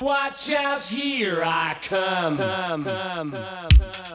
Watch out, here I come. come, come, come.